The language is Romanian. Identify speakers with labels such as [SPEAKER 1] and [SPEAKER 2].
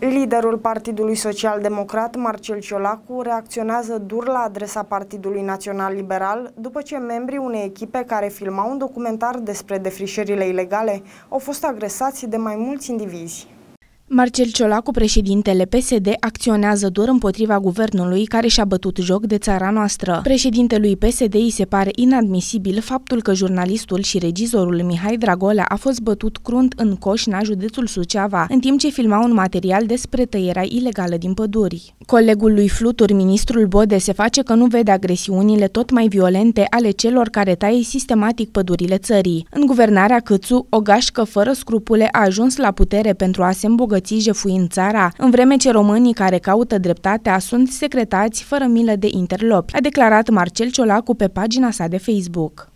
[SPEAKER 1] Liderul Partidului Social Democrat, Marcel Ciolacu, reacționează dur la adresa Partidului Național Liberal după ce membrii unei echipe care filmau un documentar despre defrișările ilegale au fost agresați de mai mulți indivizi.
[SPEAKER 2] Marcel Ciolacu, președintele PSD, acționează dur împotriva guvernului care și-a bătut joc de țara noastră. Președintelui PSD îi se pare inadmisibil faptul că jurnalistul și regizorul Mihai Dragolea a fost bătut crunt în Coșna, județul Suceava, în timp ce filma un material despre tăierea ilegală din păduri. Colegul lui Flutur, ministrul Bode, se face că nu vede agresiunile tot mai violente ale celor care taie sistematic pădurile țării. În guvernarea Câțu, o gașcă fără scrupule a ajuns la putere pentru a se îmbogăți bogății jefuind țara, în vreme ce românii care caută dreptatea sunt secretați fără milă de interlopi, a declarat Marcel Ciolacu pe pagina sa de Facebook.